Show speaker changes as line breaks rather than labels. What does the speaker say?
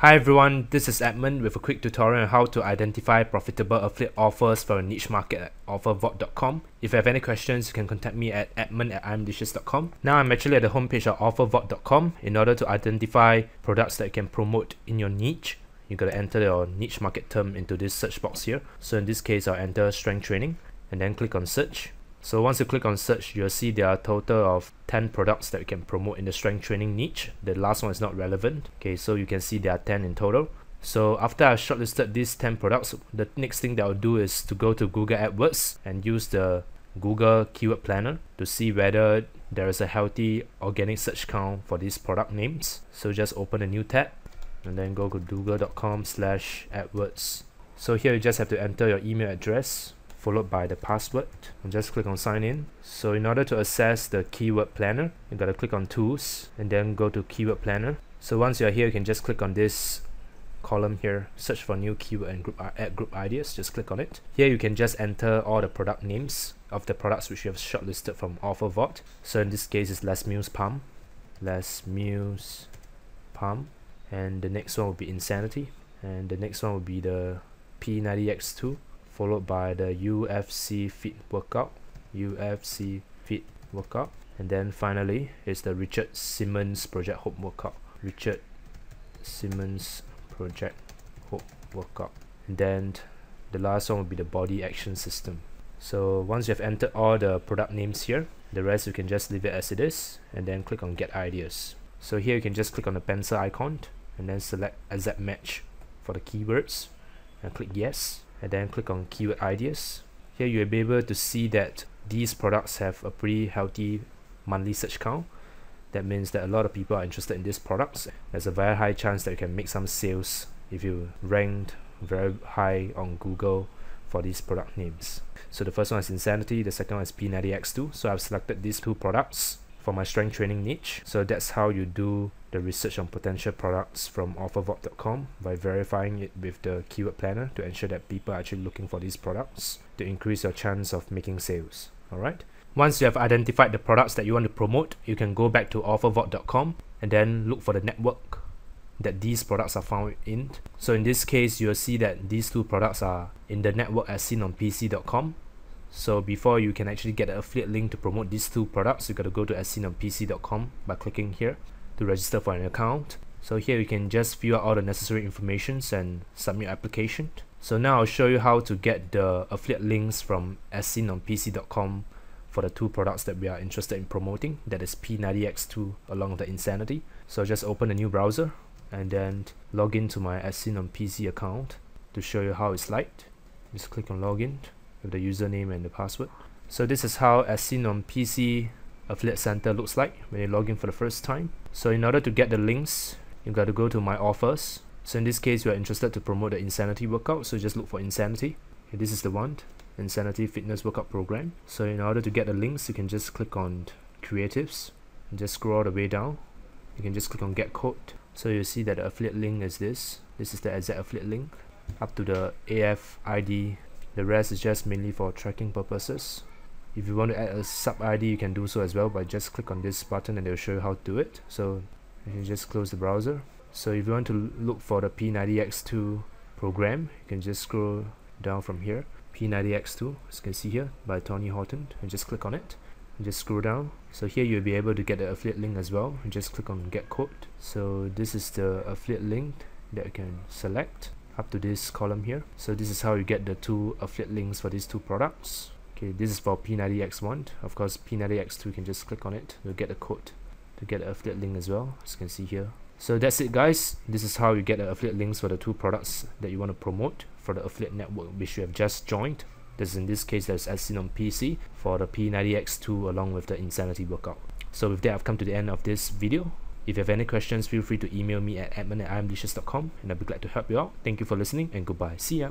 Hi everyone, this is Edmund with a quick tutorial on how to identify profitable affiliate offers for a niche market at offervault.com. If you have any questions, you can contact me at edmund at imlicious.com. Now I'm actually at the homepage of offervault.com. In order to identify products that you can promote in your niche, you gotta enter your niche market term into this search box here. So in this case, I'll enter strength training and then click on search. So once you click on search, you'll see there are a total of 10 products that you can promote in the strength training niche. The last one is not relevant. Okay, so you can see there are 10 in total. So after I've shortlisted these 10 products, the next thing that I'll do is to go to Google AdWords and use the Google Keyword Planner to see whether there is a healthy organic search count for these product names. So just open a new tab and then go to google.com slash AdWords. So here you just have to enter your email address followed by the password and just click on sign in. So in order to access the keyword planner you gotta click on tools and then go to keyword planner. So once you're here you can just click on this column here. Search for new keyword and group uh, add group ideas. Just click on it. Here you can just enter all the product names of the products which you have shortlisted from OfferVault so in this case it's Les Mills Pump. Les Mills Pump. And the next one will be Insanity. And the next one will be the P90X2 followed by the UFC fit workout UFC fit workout. And then finally is the Richard Simmons Project Hope workout. Richard Simmons Project Hope workout. And then the last one will be the body action system. So once you have entered all the product names here the rest you can just leave it as it is and then click on get ideas. So here you can just click on the pencil icon and then select exact match for the keywords and click yes and then click on keyword ideas. Here you'll be able to see that these products have a pretty healthy monthly search count. That means that a lot of people are interested in these products. There's a very high chance that you can make some sales if you ranked very high on google for these product names. So the first one is insanity the second one is p90x2 so i've selected these two products for my strength training niche. So that's how you do the research on potential products from offervault.com by verifying it with the keyword planner to ensure that people are actually looking for these products to increase your chance of making sales. Alright. Once you have identified the products that you want to promote, you can go back to offervault.com and then look for the network that these products are found in. So in this case, you'll see that these two products are in the network as seen on pc.com so before you can actually get an affiliate link to promote these two products, you got to go to asseenonpc.com by clicking here to register for an account. So here you can just fill out all the necessary informations and submit application. So now I'll show you how to get the affiliate links from asseenonpc.com for the two products that we are interested in promoting that is P90X2 along with the Insanity. So just open a new browser and then log into my asseenonpc account to show you how it's like. Just click on login with the username and the password. So this is how as seen on PC Affiliate Center looks like when you log in for the first time. So in order to get the links, you've got to go to my offers. So in this case, you are interested to promote the Insanity workout, so just look for Insanity. Okay, this is the one, Insanity Fitness Workout Program. So in order to get the links, you can just click on Creatives and just scroll all the way down. You can just click on Get Code. So you see that the affiliate link is this. This is the exact affiliate link up to the AF ID the rest is just mainly for tracking purposes. If you want to add a sub ID you can do so as well by just click on this button and they'll show you how to do it. So you can just close the browser. So if you want to look for the P90X2 program you can just scroll down from here. P90X2 as you can see here by Tony Horton. And just click on it and just scroll down. So here you'll be able to get the affiliate link as well. And just click on get code so this is the affiliate link that you can select up to this column here. So this is how you get the two affiliate links for these two products. Okay this is for p90x1 of course p90x2 you can just click on it. You'll get a code to get an affiliate link as well as you can see here. So that's it guys. This is how you get the affiliate links for the two products that you want to promote for the affiliate network which you have just joined. This in this case that's as seen on PC for the P90X2 along with the Insanity workout. So with that I've come to the end of this video. If you have any questions, feel free to email me at admin at imlicious.com and I'll be glad to help you out. Thank you for listening and goodbye. See ya.